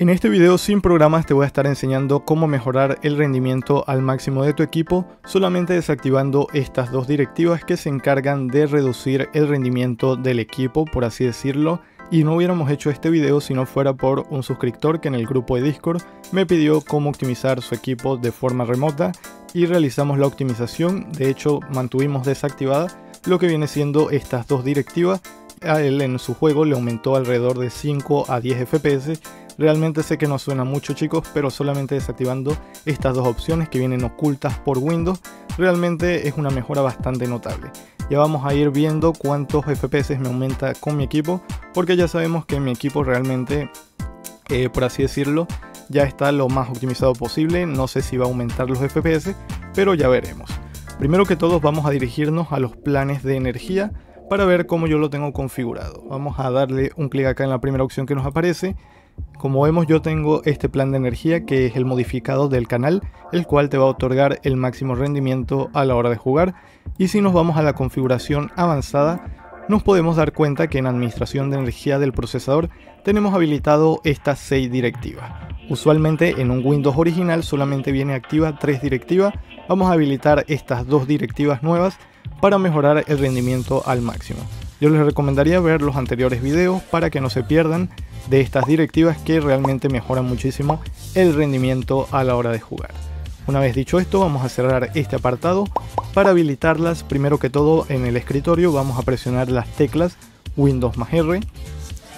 En este video sin programas te voy a estar enseñando cómo mejorar el rendimiento al máximo de tu equipo solamente desactivando estas dos directivas que se encargan de reducir el rendimiento del equipo por así decirlo. Y no hubiéramos hecho este video si no fuera por un suscriptor que en el grupo de Discord me pidió cómo optimizar su equipo de forma remota y realizamos la optimización, de hecho mantuvimos desactivada lo que viene siendo estas dos directivas. A él en su juego le aumentó alrededor de 5 a 10 FPS Realmente sé que no suena mucho chicos, pero solamente desactivando estas dos opciones que vienen ocultas por Windows, realmente es una mejora bastante notable. Ya vamos a ir viendo cuántos FPS me aumenta con mi equipo, porque ya sabemos que mi equipo realmente, eh, por así decirlo, ya está lo más optimizado posible. No sé si va a aumentar los FPS, pero ya veremos. Primero que todo vamos a dirigirnos a los planes de energía para ver cómo yo lo tengo configurado. Vamos a darle un clic acá en la primera opción que nos aparece como vemos yo tengo este plan de energía que es el modificado del canal, el cual te va a otorgar el máximo rendimiento a la hora de jugar. Y si nos vamos a la configuración avanzada, nos podemos dar cuenta que en administración de energía del procesador tenemos habilitado estas 6 directivas. Usualmente en un Windows original solamente viene activa 3 directivas, vamos a habilitar estas dos directivas nuevas para mejorar el rendimiento al máximo. Yo les recomendaría ver los anteriores videos para que no se pierdan de estas directivas que realmente mejoran muchísimo el rendimiento a la hora de jugar. Una vez dicho esto, vamos a cerrar este apartado. Para habilitarlas, primero que todo en el escritorio vamos a presionar las teclas Windows más R.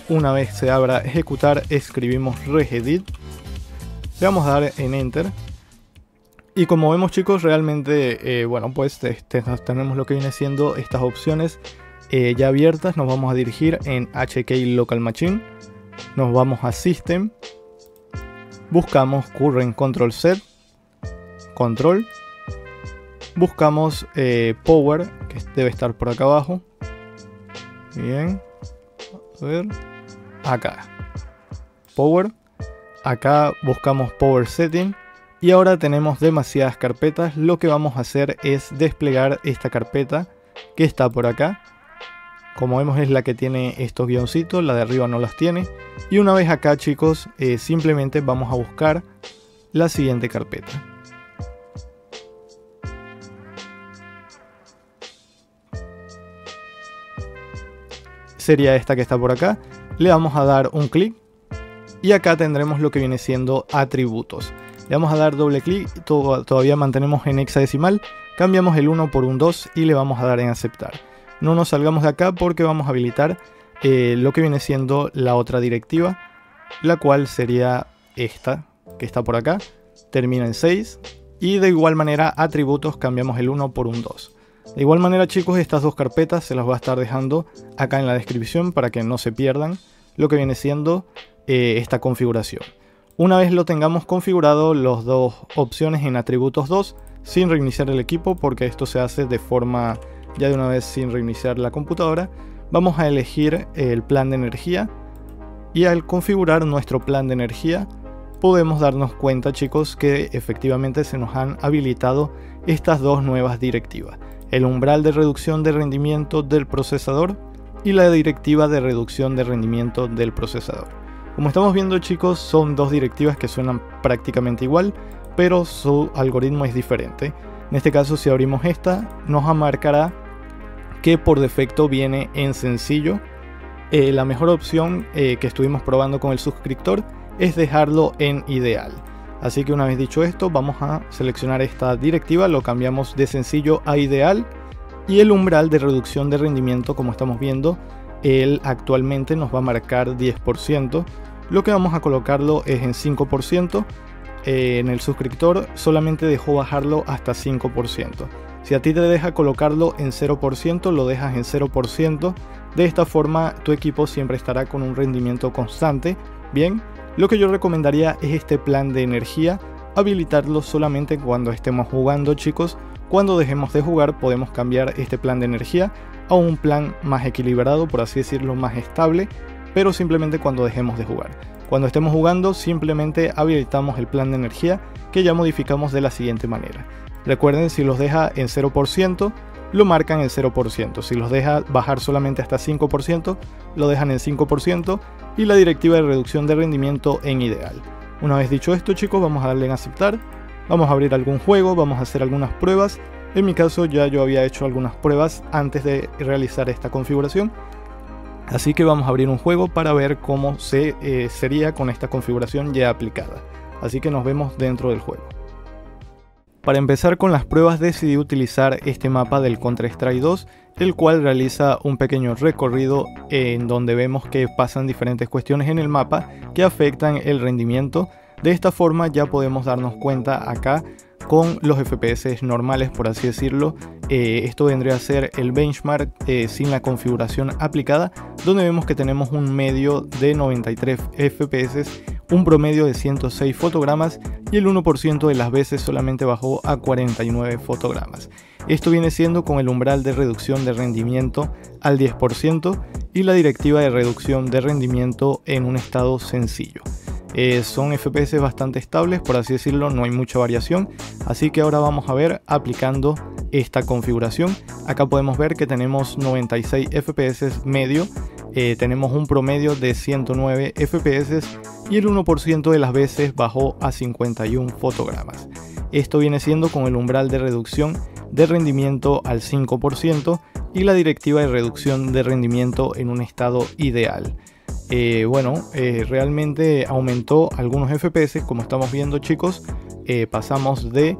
Una vez se abra ejecutar, escribimos regedit. Le vamos a dar en Enter. Y como vemos chicos, realmente, eh, bueno, pues tenemos lo que viene siendo estas opciones eh, ya abiertas, nos vamos a dirigir en HK Local Machine. Nos vamos a System. Buscamos Current Control Set. Control. Buscamos eh, Power, que debe estar por acá abajo. Bien. A ver. Acá. Power. Acá buscamos Power Setting. Y ahora tenemos demasiadas carpetas. Lo que vamos a hacer es desplegar esta carpeta que está por acá como vemos es la que tiene estos guioncitos, la de arriba no las tiene. Y una vez acá chicos, eh, simplemente vamos a buscar la siguiente carpeta. Sería esta que está por acá. Le vamos a dar un clic y acá tendremos lo que viene siendo atributos. Le vamos a dar doble clic, todavía mantenemos en hexadecimal, cambiamos el 1 por un 2 y le vamos a dar en aceptar no nos salgamos de acá porque vamos a habilitar eh, lo que viene siendo la otra directiva, la cual sería esta, que está por acá, termina en 6, y de igual manera atributos cambiamos el 1 por un 2. De igual manera chicos, estas dos carpetas se las voy a estar dejando acá en la descripción para que no se pierdan lo que viene siendo eh, esta configuración. Una vez lo tengamos configurado, las dos opciones en atributos 2, sin reiniciar el equipo porque esto se hace de forma ya de una vez sin reiniciar la computadora, vamos a elegir el plan de energía y al configurar nuestro plan de energía podemos darnos cuenta chicos que efectivamente se nos han habilitado estas dos nuevas directivas, el umbral de reducción de rendimiento del procesador y la directiva de reducción de rendimiento del procesador. Como estamos viendo chicos son dos directivas que suenan prácticamente igual, pero su algoritmo es diferente. En este caso si abrimos esta nos marcará que por defecto viene en sencillo. Eh, la mejor opción eh, que estuvimos probando con el suscriptor es dejarlo en ideal. Así que una vez dicho esto, vamos a seleccionar esta directiva, lo cambiamos de sencillo a ideal y el umbral de reducción de rendimiento, como estamos viendo, él actualmente nos va a marcar 10%. Lo que vamos a colocarlo es en 5%. Eh, en el suscriptor solamente dejó bajarlo hasta 5%. Si a ti te deja colocarlo en 0%, lo dejas en 0%. De esta forma tu equipo siempre estará con un rendimiento constante. Bien, lo que yo recomendaría es este plan de energía, habilitarlo solamente cuando estemos jugando chicos. Cuando dejemos de jugar podemos cambiar este plan de energía a un plan más equilibrado, por así decirlo, más estable, pero simplemente cuando dejemos de jugar. Cuando estemos jugando simplemente habilitamos el plan de energía que ya modificamos de la siguiente manera. Recuerden, si los deja en 0%, lo marcan en 0%. Si los deja bajar solamente hasta 5%, lo dejan en 5%. y la directiva de reducción de rendimiento en ideal. Una vez dicho esto chicos vamos a darle en aceptar, vamos a abrir algún juego, vamos a hacer algunas pruebas. En mi caso ya yo había hecho algunas pruebas antes de realizar esta configuración. Así que vamos a abrir un juego para ver cómo se, eh, sería con esta configuración ya aplicada. Así que nos vemos dentro del juego. Para empezar con las pruebas decidí utilizar este mapa del Counter-Strike 2, el cual realiza un pequeño recorrido en donde vemos que pasan diferentes cuestiones en el mapa que afectan el rendimiento. De esta forma ya podemos darnos cuenta acá con los FPS normales, por así decirlo. Eh, esto vendría a ser el benchmark eh, sin la configuración aplicada, donde vemos que tenemos un medio de 93 FPS, un promedio de 106 fotogramas y el 1% de las veces solamente bajó a 49 fotogramas. Esto viene siendo con el umbral de reducción de rendimiento al 10% y la directiva de reducción de rendimiento en un estado sencillo. Eh, son FPS bastante estables, por así decirlo, no hay mucha variación. Así que ahora vamos a ver aplicando esta configuración. Acá podemos ver que tenemos 96 FPS medio, eh, tenemos un promedio de 109 FPS y el 1% de las veces bajó a 51 fotogramas. Esto viene siendo con el umbral de reducción de rendimiento al 5% y la directiva de reducción de rendimiento en un estado ideal. Eh, bueno, eh, realmente aumentó algunos FPS, como estamos viendo chicos, pasamos de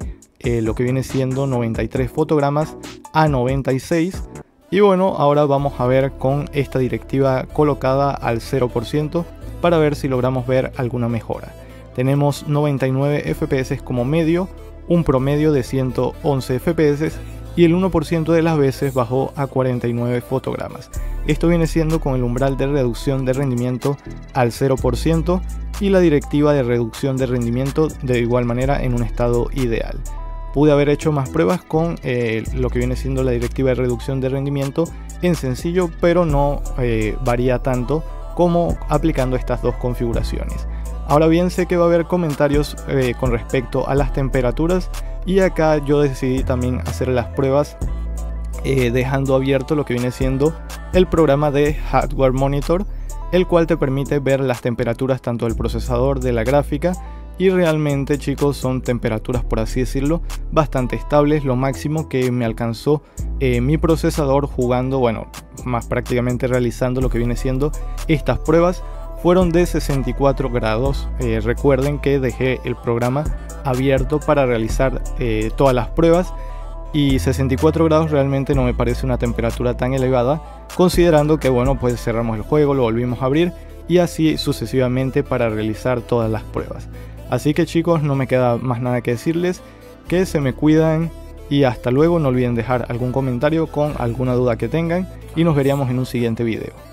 lo que viene siendo 93 fotogramas a 96. Y bueno, ahora vamos a ver con esta directiva colocada al 0% para ver si logramos ver alguna mejora. Tenemos 99 FPS como medio, un promedio de 111 FPS y el 1% de las veces bajó a 49 fotogramas. Esto viene siendo con el umbral de reducción de rendimiento al 0% y la directiva de reducción de rendimiento de igual manera en un estado ideal. Pude haber hecho más pruebas con eh, lo que viene siendo la directiva de reducción de rendimiento en sencillo, pero no eh, varía tanto como aplicando estas dos configuraciones. Ahora bien, sé que va a haber comentarios eh, con respecto a las temperaturas y acá yo decidí también hacer las pruebas dejando abierto lo que viene siendo el programa de Hardware Monitor, el cual te permite ver las temperaturas tanto del procesador de la gráfica y realmente chicos son temperaturas por así decirlo bastante estables lo máximo que me alcanzó eh, mi procesador jugando bueno más prácticamente realizando lo que viene siendo estas pruebas fueron de 64 grados eh, recuerden que dejé el programa abierto para realizar eh, todas las pruebas y 64 grados realmente no me parece una temperatura tan elevada, considerando que bueno, pues cerramos el juego, lo volvimos a abrir y así sucesivamente para realizar todas las pruebas. Así que chicos, no me queda más nada que decirles, que se me cuidan y hasta luego, no olviden dejar algún comentario con alguna duda que tengan y nos veríamos en un siguiente video.